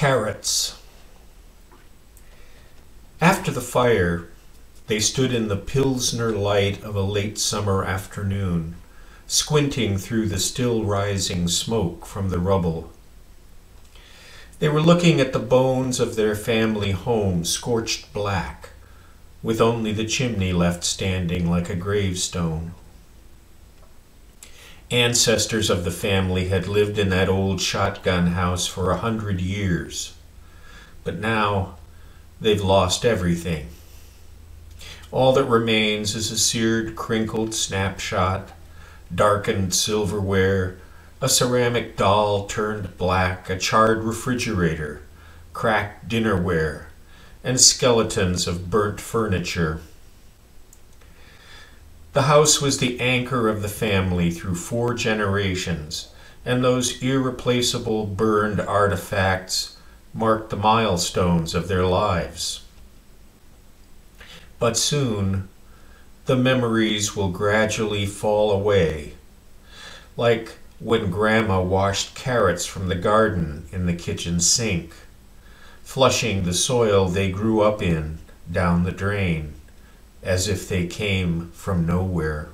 Carrots. After the fire, they stood in the Pilsner light of a late summer afternoon, squinting through the still rising smoke from the rubble. They were looking at the bones of their family home scorched black, with only the chimney left standing like a gravestone. Ancestors of the family had lived in that old shotgun house for a hundred years, but now they've lost everything. All that remains is a seared, crinkled snapshot, darkened silverware, a ceramic doll turned black, a charred refrigerator, cracked dinnerware, and skeletons of burnt furniture. The house was the anchor of the family through four generations, and those irreplaceable burned artifacts marked the milestones of their lives. But soon, the memories will gradually fall away, like when Grandma washed carrots from the garden in the kitchen sink, flushing the soil they grew up in down the drain as if they came from nowhere.